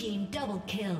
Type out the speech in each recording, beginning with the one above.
team double kill.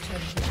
Team's turret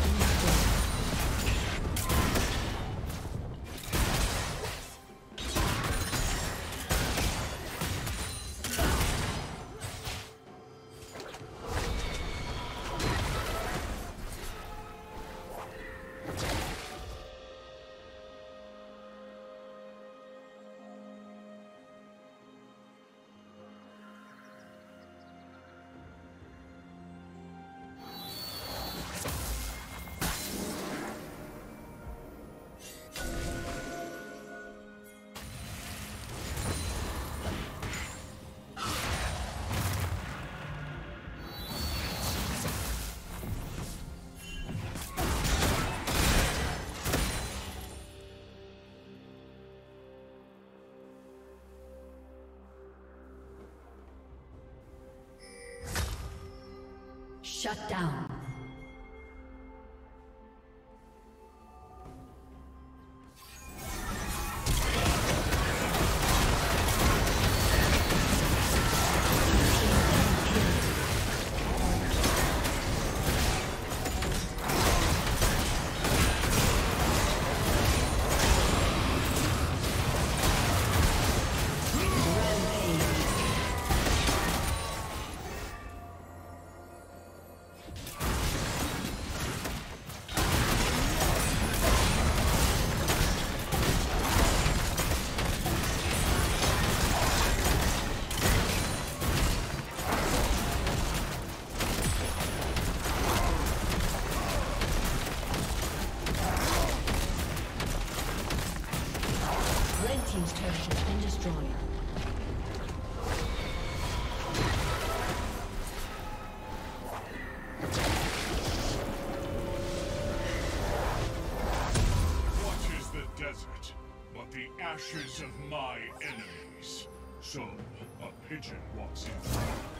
Shut down. Ashes of my enemies. So, a pigeon walks in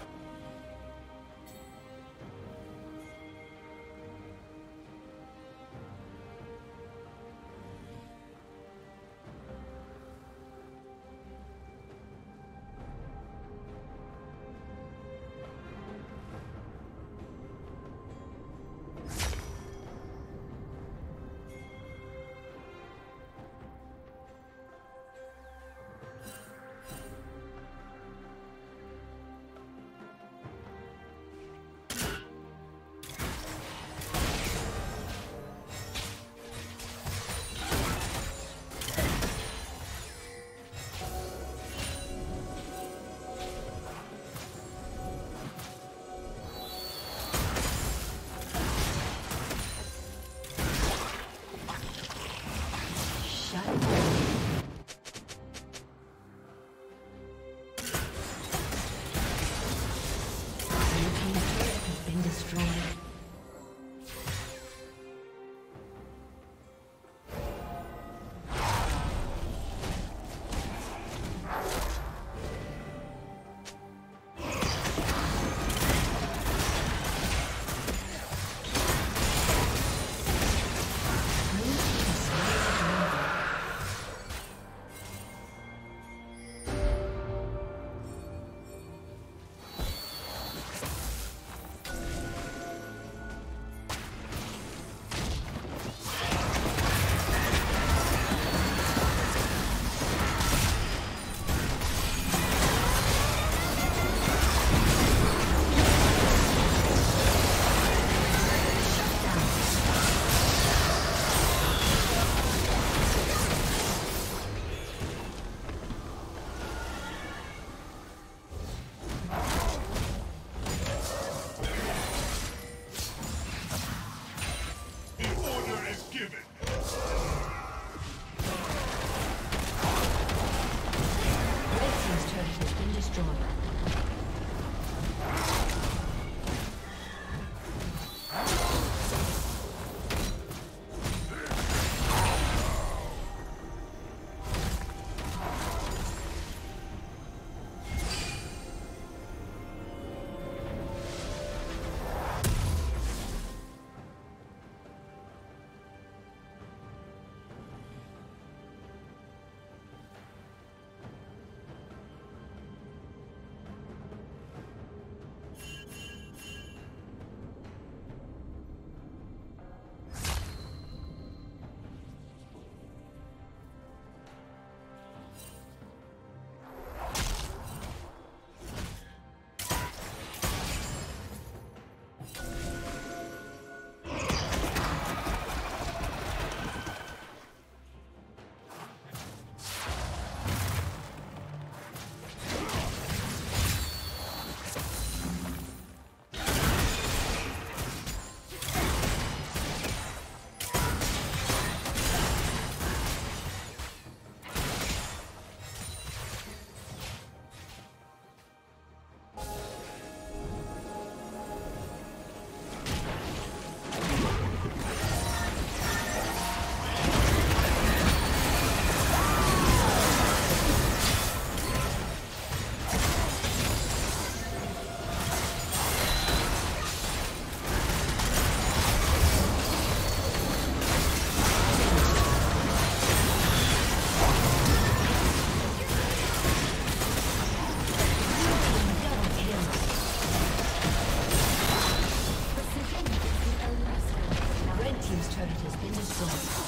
been destroyed.